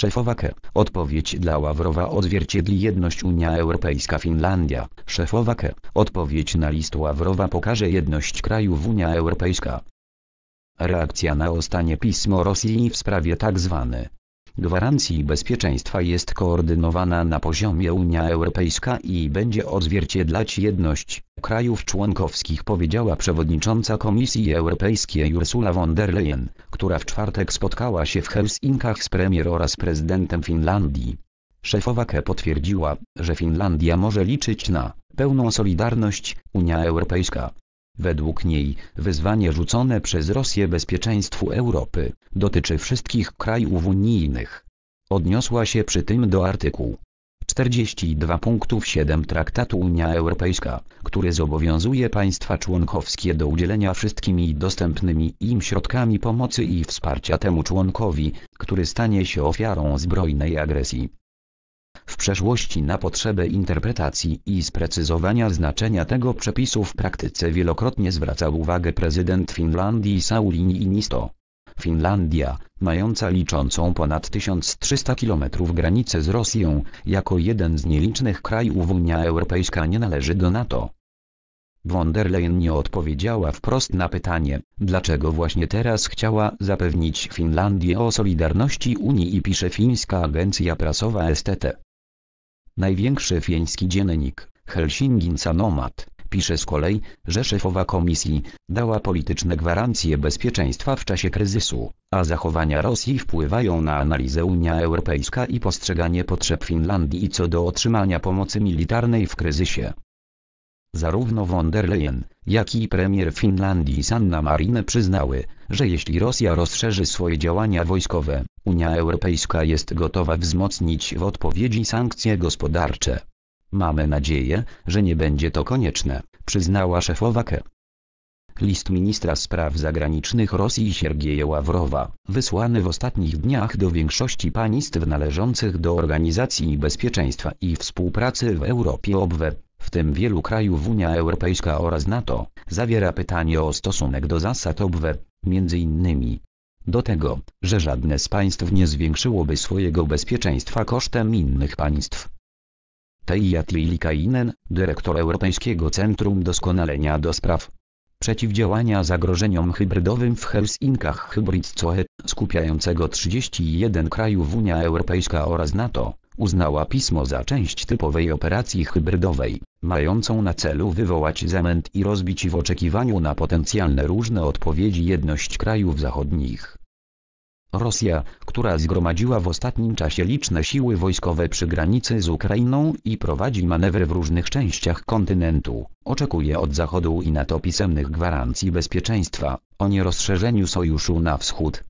Szefowa K. Odpowiedź dla Ławrowa odzwierciedli jedność Unia Europejska-Finlandia. Szefowa K. Odpowiedź na list Ławrowa pokaże jedność krajów Unia Europejska. Reakcja na ostatnie pismo Rosji w sprawie tzw. gwarancji bezpieczeństwa jest koordynowana na poziomie Unia Europejska i będzie odzwierciedlać jedność krajów członkowskich powiedziała przewodnicząca Komisji Europejskiej Ursula von der Leyen, która w czwartek spotkała się w Helsinkach z premier oraz prezydentem Finlandii. Szefowa KE potwierdziła, że Finlandia może liczyć na pełną solidarność Unia Europejska. Według niej, wyzwanie rzucone przez Rosję bezpieczeństwu Europy, dotyczy wszystkich krajów unijnych. Odniosła się przy tym do artykułu 42 punktów 7 Traktatu Unia Europejska, który zobowiązuje państwa członkowskie do udzielenia wszystkimi dostępnymi im środkami pomocy i wsparcia temu członkowi, który stanie się ofiarą zbrojnej agresji. W przeszłości na potrzebę interpretacji i sprecyzowania znaczenia tego przepisu w praktyce wielokrotnie zwracał uwagę prezydent Finlandii Sauli Niinisto. Finlandia, mająca liczącą ponad 1300 km granicę z Rosją, jako jeden z nielicznych krajów Unia Europejska nie należy do NATO. Von der Leyen nie odpowiedziała wprost na pytanie, dlaczego właśnie teraz chciała zapewnić Finlandię o solidarności Unii i pisze fińska agencja prasowa STT. Największy fiński dziennik, Helsingin Sanomat, pisze z kolei, że szefowa komisji dała polityczne gwarancje bezpieczeństwa w czasie kryzysu, a zachowania Rosji wpływają na analizę Unia Europejska i postrzeganie potrzeb Finlandii co do otrzymania pomocy militarnej w kryzysie. Zarówno von der Leyen, jak i premier Finlandii Sanna Marin przyznały, że jeśli Rosja rozszerzy swoje działania wojskowe, Unia Europejska jest gotowa wzmocnić w odpowiedzi sankcje gospodarcze. Mamy nadzieję, że nie będzie to konieczne, przyznała szefowa KE. List ministra spraw zagranicznych Rosji Siergieja Ławrowa, wysłany w ostatnich dniach do większości państw należących do Organizacji Bezpieczeństwa i Współpracy w Europie OBWE, w tym wielu krajów Unia Europejska oraz NATO, zawiera pytanie o stosunek do zasad OBWE, między innymi do tego, że żadne z państw nie zwiększyłoby swojego bezpieczeństwa kosztem innych państw. Teija Tilikainen, dyrektor Europejskiego Centrum Doskonalenia do Spraw Przeciwdziałania zagrożeniom hybrydowym w Helsinkach Hybrid COE, skupiającego 31 krajów Unia Europejska oraz NATO, uznała pismo za część typowej operacji hybrydowej, mającą na celu wywołać zamęt i rozbić w oczekiwaniu na potencjalne różne odpowiedzi jedność krajów zachodnich. Rosja, która zgromadziła w ostatnim czasie liczne siły wojskowe przy granicy z Ukrainą i prowadzi manewry w różnych częściach kontynentu, oczekuje od Zachodu i NATO pisemnych gwarancji bezpieczeństwa, o nierozszerzeniu sojuszu na wschód.